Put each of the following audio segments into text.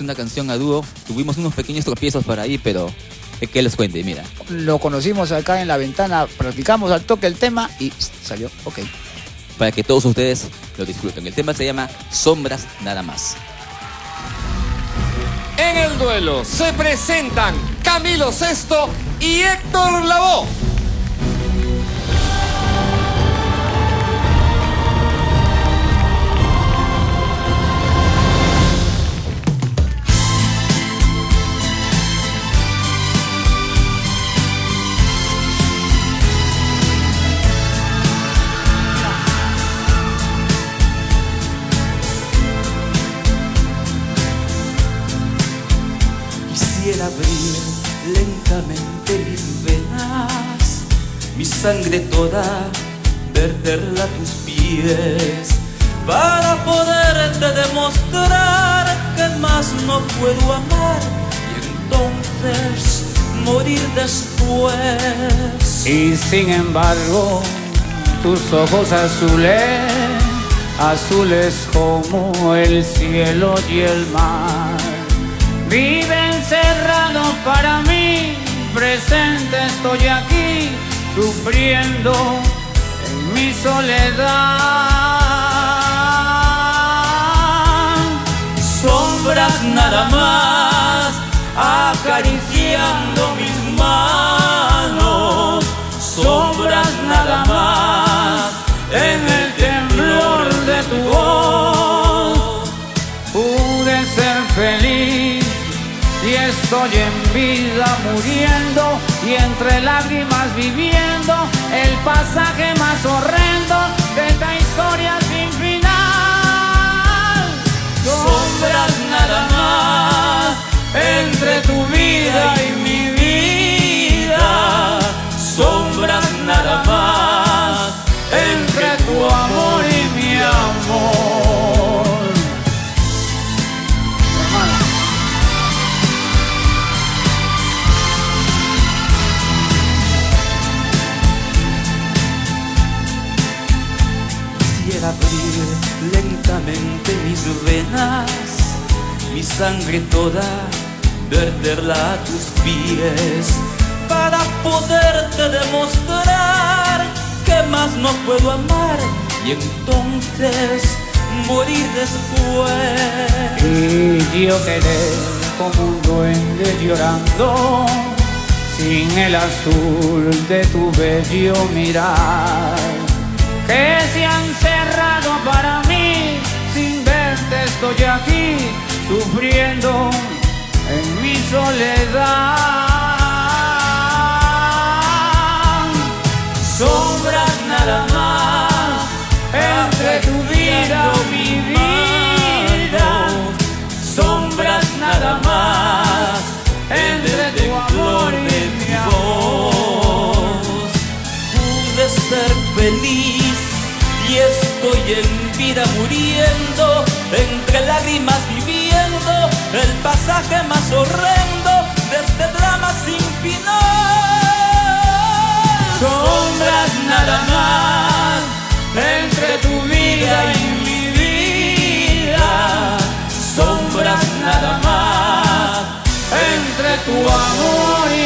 hacer una canción a dúo. Tuvimos unos pequeños tropiezos por ahí, pero que les cuente, mira. Lo conocimos acá en la ventana, practicamos al toque el tema y salió ok. Para que todos ustedes lo disfruten. El tema se llama Sombras Nada Más. En el duelo se presentan Camilo Sesto y Héctor Lavoe. Abrir lentamente mis venas, mi sangre toda, verterla a tus pies, para poderte demostrar que más no puedo amar y entonces morir después. Y sin embargo, tus ojos azules, azules como el cielo y el mar Vive encerrado para mí, presente estoy aquí, sufriendo en mi soledad. Sombras nada más, acariciando mis manos, sombras nada más, en el temblor de tu voz. Pude ser feliz estoy en vida muriendo y entre lágrimas viviendo el pasaje más horrendo mis venas, mi sangre toda, verterla a tus pies, para poderte demostrar que más no puedo amar y entonces morir después. Y yo quedé como un duende llorando, sin el azul de tu bello mirar que se han cerrado para mí. Estoy aquí, sufriendo en mi soledad. Lágrimas viviendo el pasaje más horrendo de este drama sin final. Sombras nada más entre tu vida y mi vida. Sombras nada más entre tu amor y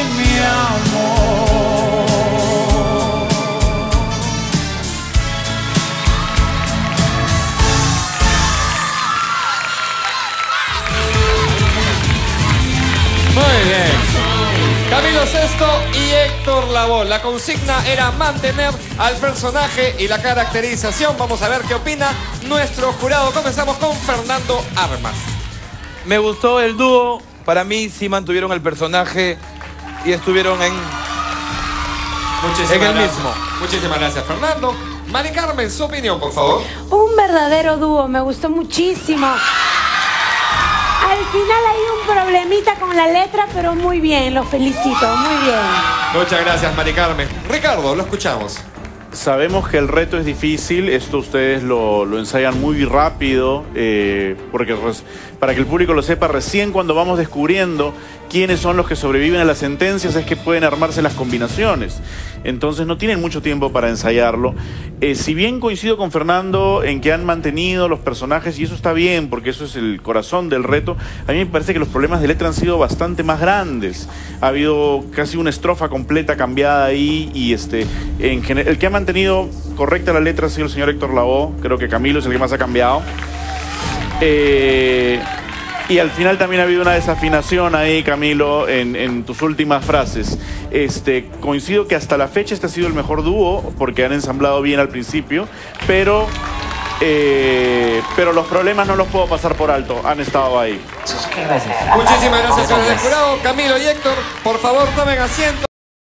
Camilo Sesto y Héctor Lavoe. La consigna era mantener al personaje y la caracterización. Vamos a ver qué opina nuestro jurado. Comenzamos con Fernando Armas. Me gustó el dúo. Para mí sí mantuvieron el personaje y estuvieron en, Muchísimas en el gracias. mismo. Muchísimas gracias, Fernando. Mari Carmen, su opinión, por favor. Un verdadero dúo, me gustó muchísimo. Al final hay un problemita con la letra, pero muy bien, lo felicito, muy bien. Muchas gracias, Mari Carmen. Ricardo, lo escuchamos. Sabemos que el reto es difícil, esto ustedes lo, lo ensayan muy rápido, eh, porque res- para que el público lo sepa, recién cuando vamos descubriendo quiénes son los que sobreviven a las sentencias es que pueden armarse las combinaciones. Entonces no tienen mucho tiempo para ensayarlo. Eh, si bien coincido con Fernando en que han mantenido los personajes, y eso está bien, porque eso es el corazón del reto, a mí me parece que los problemas de letra han sido bastante más grandes. Ha habido casi una estrofa completa cambiada ahí, y este, el que ha mantenido correcta la letra ha sido el señor Héctor Lavoe, creo que Camilo es el que más ha cambiado. Eh, y al final también ha habido una desafinación ahí, Camilo, en, en tus últimas frases. Este, coincido que hasta la fecha este ha sido el mejor dúo, porque han ensamblado bien al principio, pero, eh, pero los problemas no los puedo pasar por alto, han estado ahí. Muchísimas gracias, señores del jurado. Camilo y Héctor, por favor, tomen asiento.